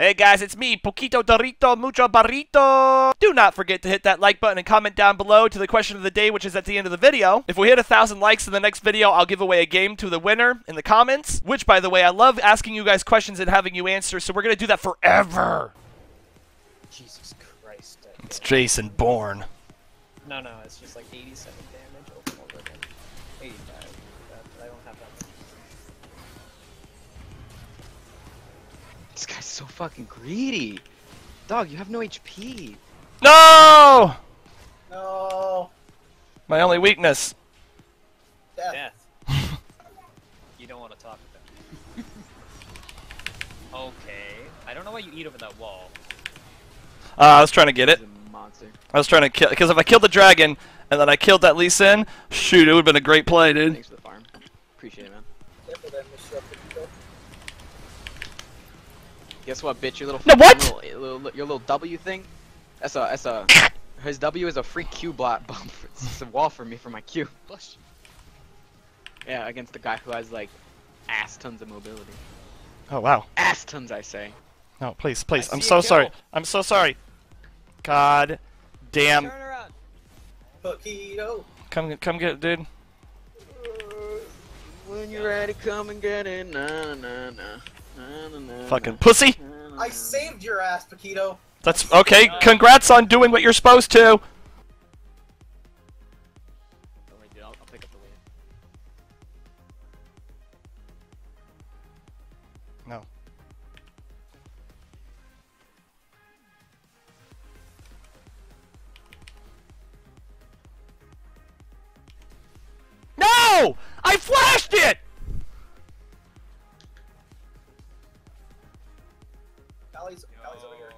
Hey guys, it's me, Poquito Dorito Mucho Barrito. Do not forget to hit that like button and comment down below to the question of the day, which is at the end of the video. If we hit a thousand likes in the next video, I'll give away a game to the winner in the comments. Which, by the way, I love asking you guys questions and having you answer, so we're gonna do that forever. Jesus Christ. It's Jason Bourne. No, no, it's just like 87 damage over and over again. 85. So fucking greedy. Dog, you have no HP. No! No. My only weakness. Death. Death. you don't want to talk about it. okay. I don't know why you eat over that wall. Uh, I was trying to get it. Monster. I was trying to kill because if I killed the dragon and then I killed that Lee Sin, shoot, it would have been a great play, dude. Thanks for the farm. Appreciate it, man. Careful there, Mr. Poquito. Guess what, bitch? Your little No, what? fucking Little, little, your little W thing. That's a that's a. His W is a free Q block bump. It's a wall for me for my Q. Bush. Yeah, against the guy who has like ass tons of mobility. Oh wow. Ass tons, I say. No, please, please. I I'm so sorry. I'm so sorry. God damn. Turn around. Poquito. Oh. Come come get it, dude. When you're ready, come and get it. Na na na na. na na na. Fucking pussy. na, na, I saved your ass, Poquito. That's okay. Congrats on doing what you're supposed to. Don't worry, dude, I'll, I'll pick up the weight. No. No! I flashed it! Callie's, Callie's over here.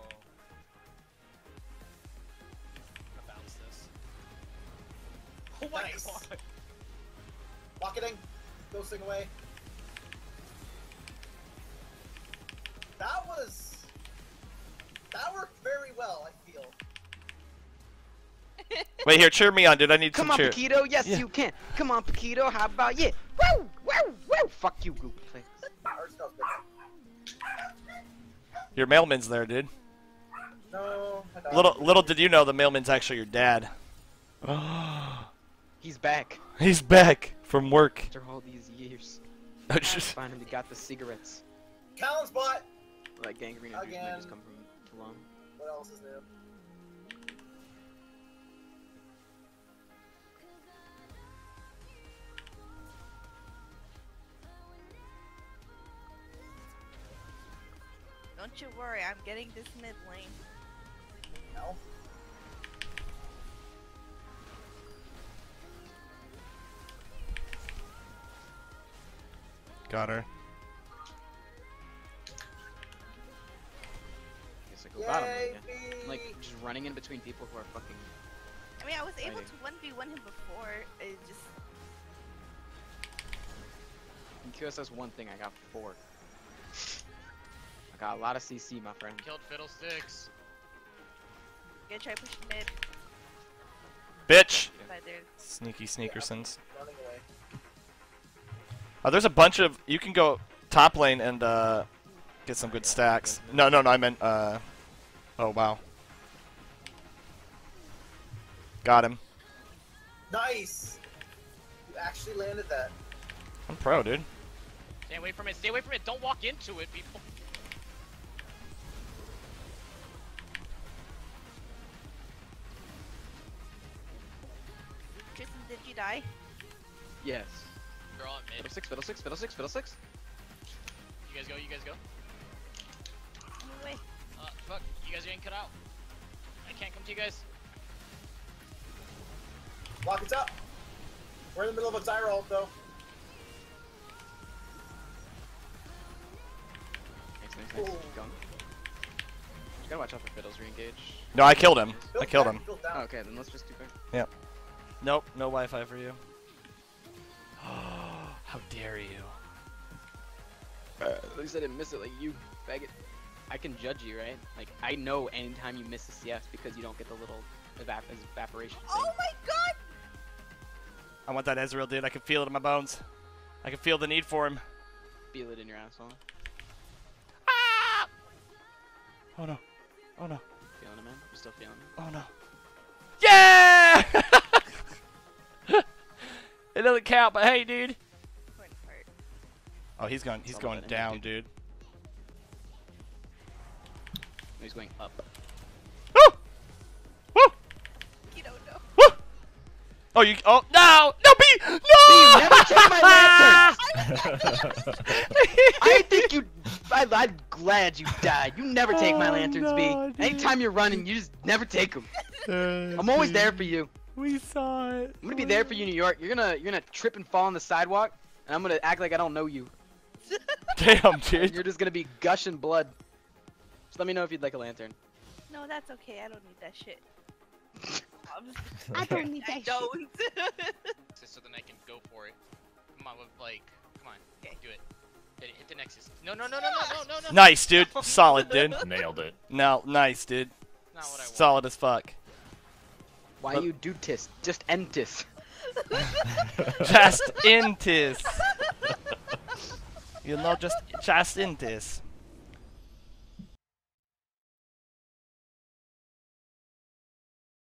I'm gonna bounce this. Oh my Nice. god. Rocketing. Ghosting away. That was... That worked very well, I feel. Wait here, cheer me on, dude. I need Come some on, cheer. Poquito. Yes, Yeah. you can. Come on, Poquito. How about you? Woo, woo, woo. Fuck you, Goop. Play. Or smells good. Your mailman's there, dude. No, Little little did you know the mailman's actually your dad. Oh He's back He's back from work. after all these years. I just- Finally got the cigarettes. Callan's bot. Like gangrene and juice might just Again. come from Toulon. What else is new? Don't you worry, I'm getting this mid lane. No. Got her. Guess I go bottom then, Yay, yeah. I'm, like just running in between people who are fucking. I mean, I was able Fighting. to 1v1 him before. It just. In QSS one thing, I got four. I got a lot of CC, my friend. Killed Fiddlesticks. Gonna try pushing mid. Bitch! By. Sneaky sneakersons. Running. Oh, there's a bunch of. You can go top lane and uh, get some good stacks. No, no, no. I meant. Uh, oh wow. Got him. Nice! You actually landed that. I'm pro, dude. Stay away from it. Stay away from it. Don't walk into it, people. Tristan, you die? Yes. They're all at mid. Fiddlesticks, fiddlesticks, fiddlesticks, fiddlesticks. You guys go. You guys go. No way. Uh, fuck. You guys are getting cut out. I can't come to you guys. Lock it up. We're in the middle of a gyro ult, though. Nice, nice, nice. Ooh. Keep going. You gotta watch out for fiddles re-engage. No, I killed him. I killed him. Oh, okay, then let's just do quick. Nope, no Wi-Fi for you. How dare you? At least I didn't miss it like you, faggot. I can judge you, right? Like, I know anytime you miss a CS because you don't get the little evap evaporation thing. Oh my god! I want that Ezreal, dude. I can feel it in my bones. I can feel the need for him. Feel it in your asshole. Ah! Oh no. Oh no. Feeling it, man. I'm still feeling it. Oh no. Yeah! It doesn't count, but hey, dude. Oh, he's going. He's Some going down, dude. dude. He's going up. Woo! Woo! You don't know. Woo! Oh, you. Oh no! No, B! No! You never take my lanterns! I think you. I, I'm glad you died. You never take my Oh, lanterns, no, B. dude. Anytime you're running, you just never take them. Uh, I'm always there for you. We saw it. I'm gonna be there for you, New York. You're gonna you're gonna trip and fall on the sidewalk, and I'm gonna act like I don't know you. Damn, And dude. you're just gonna be gushing blood. Just let me know if you'd like a lantern. No, that's okay. I don't need that shit. I'm just- I don't need that shit. don't. Just so then I can go for it. Come on, with like, come on, Okay. do it. Hit, it. hit the Nexus. No, no, no, no, no, no, no, no. Nice, dude. Solid, dude. Nailed it. No, nice, dude. Not what I. Solid as fuck. Why But- you do tis? Just end tis. Just in this. You know, just just in this.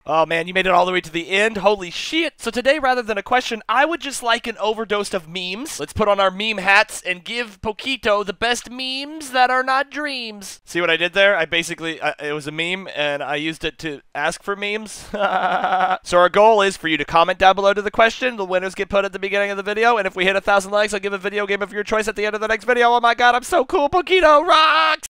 Oh man, you made it all the way to the end. Holy shit. So today, rather than a question, I would just like an overdose of memes. Let's put on our meme hats and give Poquito the best memes that are not dreams. See what I did there? I basically, I, it was a meme and I used it to ask for memes. so our goal is for you to comment down below to the question. The winners get put at the beginning of the video. And if we hit a thousand likes, I'll give a video game of your choice at the end of the next video. Oh my god, I'm so cool. Poquito rocks!